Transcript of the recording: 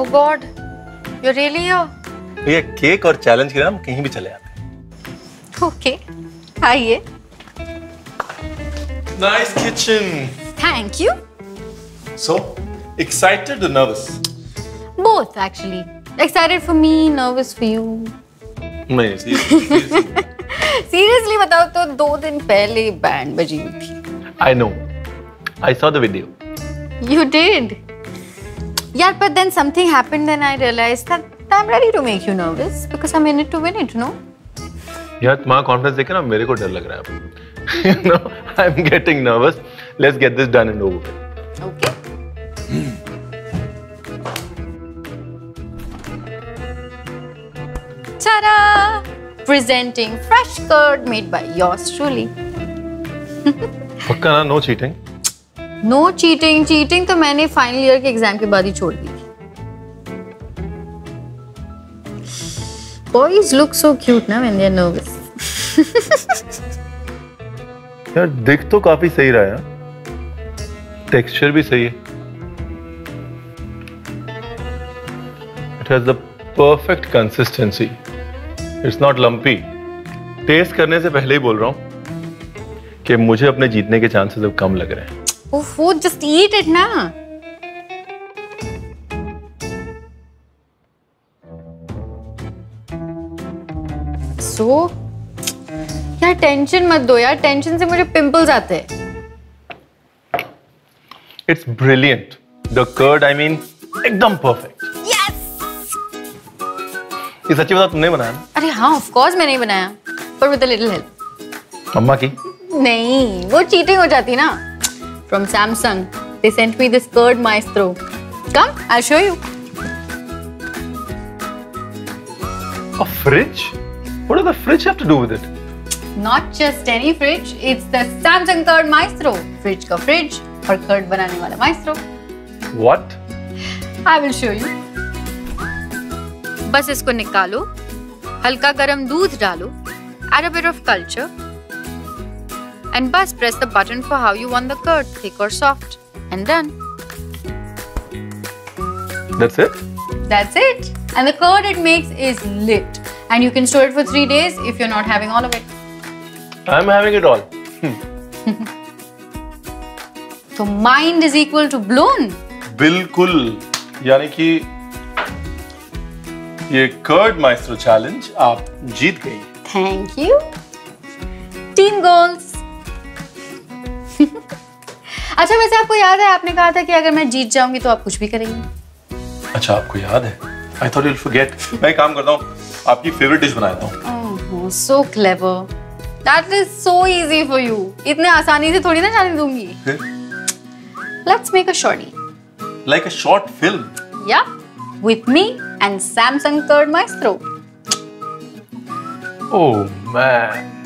Oh God, you're really here? ये cake और challenge के हम कहीं भी चले आते हैं Okay, आइए. Nice kitchen Thank you. So excited or nervous Both actually. Excited for me, nervous for you. नहीं seriously Seriously बताओ तो दो दिन पहले बैंड बजी हुई थी. I know I saw the video You did. Yeah, but then something happened and I realized that I'm ready to make you nervous because I'm in it to win it, you know? यार तुम्हारा confidence देख के ना मेरे को डर लग रहा है अब you know I am getting nervous let's get this done and over Okay. Ta-da! Presenting fresh curd made by yours truly. पक्का ना no cheating No cheating. Cheating तो मैंने फाइनल ईयर के एग्ज़ाम के बाद ही छोड़ दी. Boys look so cute ना when they're nervous. यार, दिख तो काफ़ी सही रहा है टेक्सचर भी सही है it has the perfect consistency it's not lumpy test करने से पहले ही बोल रहा हूँ कि मुझे अपने जीतने के चांसेस अब कम लग रहे हैं Oh, just eat it ना. So, यार टेंशन मत दो यार टेंशन से मुझे पिंपल्स आते हैं। It's brilliant the curd I mean एकदम परफेक्ट ये सच्ची बता तुमने बनाया ना? अरे हाँ ऑफ़ कोर्स मैंने ही बनाया पर विद अ लिटिल हेल्प अम्मा की? नहीं वो चीटिंग हो जाती ना। From Samsung they sent me this curd maestro come I show you A fridge? What does the fridge have to do with it? Not just any fridge it's the Samsung curd maestro fridge का fridge और curd बनाने वाला maestro What? I will show you बस इसको निकालो हल्का गरम दूध डालो add a bit of culture. and bus press the button for how you want the curd thick or soft and done That's it? that's it and the curd it makes is lit and you can store it for three days if you're not having all of it I'm having it all. so mind is equal to blown बिल्कुल यानी कि ये curd maestro challenge आप जीत गई thank you team goals अच्छा वैसे आपको याद है आपने कहा था कि अगर मैं जीत जाऊँगी तो आप कुछ भी करेंगे अच्छा आपको याद है आई थॉट यू फॉरगेट मैं काम करता हूँ आपकी फेवरेट डिश बनाता हूँ Oh, so clever. That is so easy for you. इतने आसानी से थोड़ी ना जाने दूँगी. Let's make a shorty. Like a short film Yeah, with me and Samsung Curd Maestro. Oh man